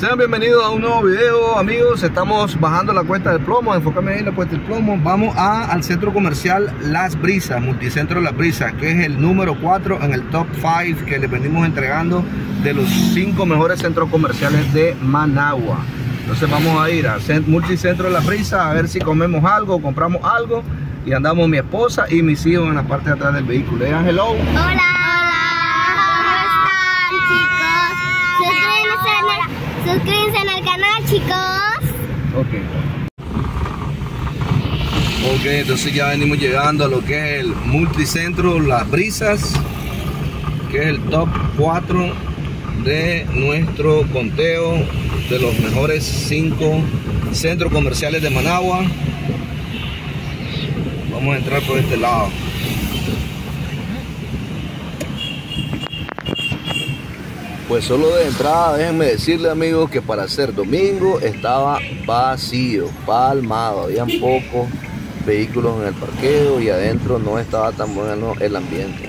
Sean bienvenidos a un nuevo video, amigos. Estamos bajando la cuesta del plomo. Enfócame ahí la cuesta del plomo. Vamos a, al centro comercial Las Brisas, Multicentro Las Brisas, que es el número 4 en el top 5 que le venimos entregando de los 5 mejores centros comerciales de Managua. Entonces vamos a ir al Multicentro Las Brisas a ver si comemos algo, compramos algo y andamos mi esposa y mis hijos en la parte de atrás del vehículo. Digan hello. Hola. Suscríbanse el canal, chicos. Ok. Ok, entonces ya venimos llegando a lo que es el multicentro Las Brisas, que es el top 4 de nuestro conteo de los mejores 5 centros comerciales de Managua. Vamos a entrar por este lado. Pues solo de entrada, déjenme decirle amigos que para ser domingo estaba vacío, palmado, habían pocos vehículos en el parqueo y adentro no estaba tan bueno el ambiente.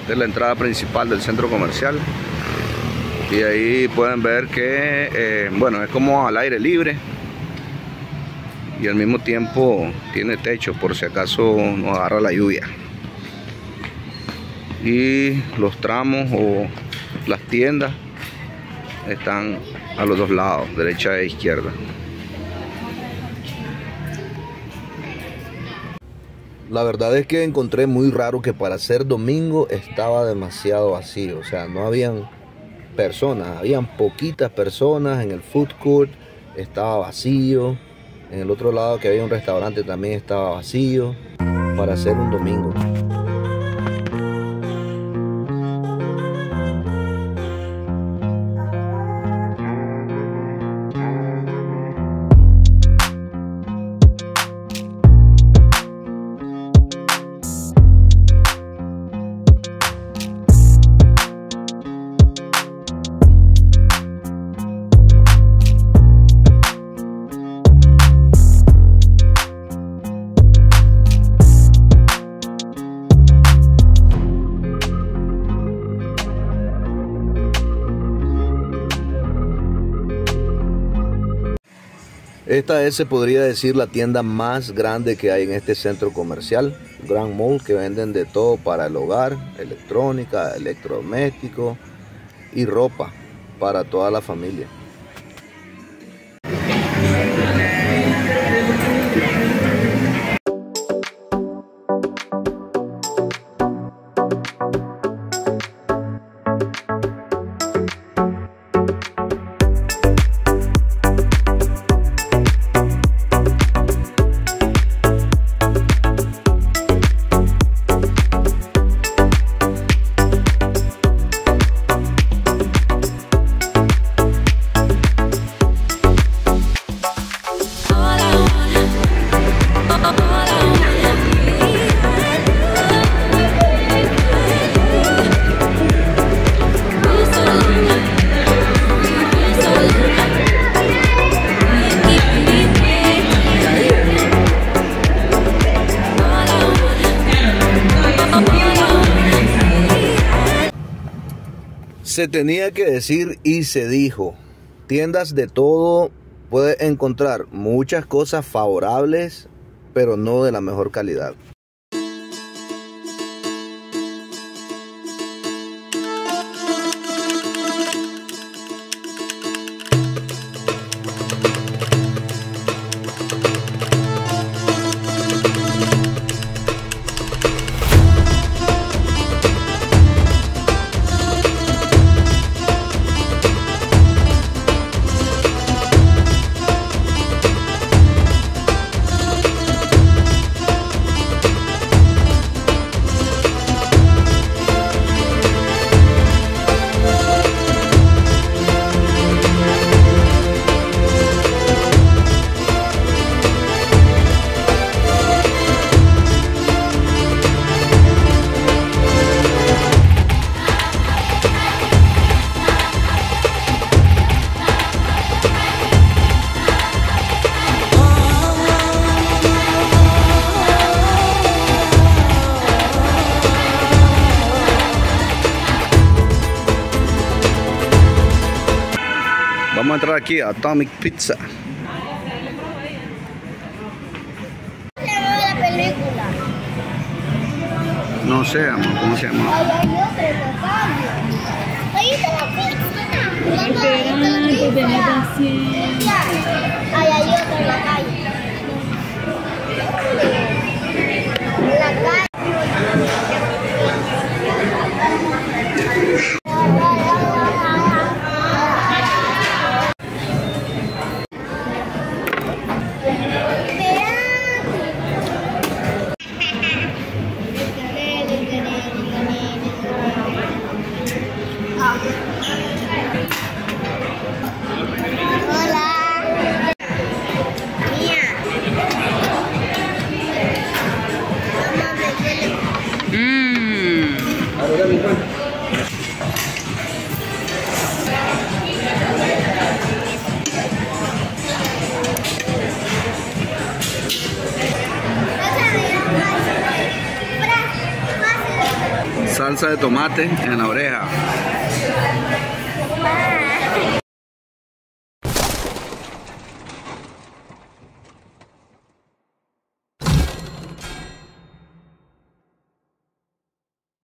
Esta es la entrada principal del centro comercial. Y ahí pueden ver que, eh, bueno, es como al aire libre y al mismo tiempo tiene techo por si acaso nos agarra la lluvia. Y los tramos o las tiendas están a los dos lados derecha e izquierda. La verdad es que encontré muy raro que para ser domingo estaba demasiado vacío o sea no habían personas habían poquitas personas en el food court estaba vacío en el otro lado que había un restaurante también estaba vacío para hacer un domingo. Esta es, se podría decir, la tienda más grande que hay en este centro comercial. Gran Mall que venden de todo para el hogar, electrónica, electrodoméstico y ropa para toda la familia. Se tenía que decir y se dijo. Tiendas de todo puede encontrar muchas cosas favorables, pero no de la mejor calidad. Mantra की atomic No sé, amor, ¿cómo se llama? Ahí está la pizza. Esperando. Ay, hay calle. En la calle. Salsa de tomate en la oreja.